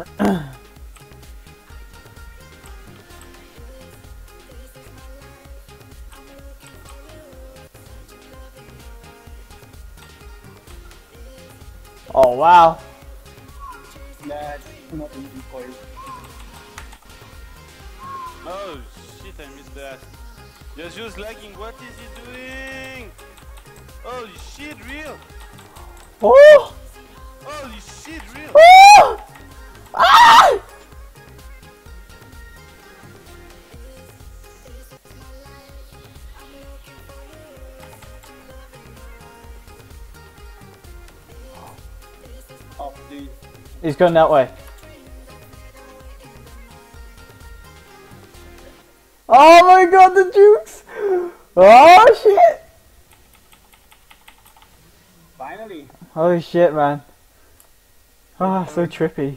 oh wow. That's not easy for you. Oh shit, I missed that. just lagging, what is he doing? Holy shit, real! Oh! Holy shit, real! Oh! Ah! Oh, dude. He's going that way. Oh my god, the jukes! Oh shit! Finally. Holy shit, man. Oh, so trippy.